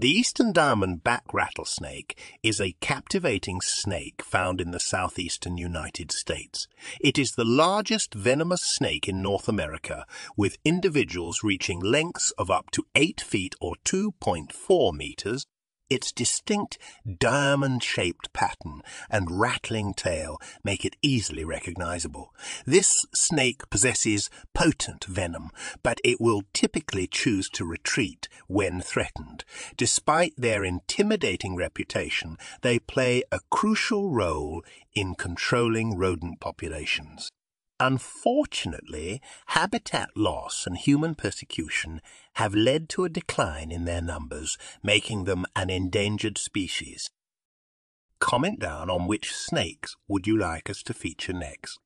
The eastern diamond back rattlesnake is a captivating snake found in the southeastern United States. It is the largest venomous snake in North America, with individuals reaching lengths of up to 8 feet or 2.4 meters its distinct diamond-shaped pattern and rattling tail make it easily recognizable. This snake possesses potent venom, but it will typically choose to retreat when threatened. Despite their intimidating reputation, they play a crucial role in controlling rodent populations. Unfortunately, habitat loss and human persecution have led to a decline in their numbers, making them an endangered species. Comment down on which snakes would you like us to feature next.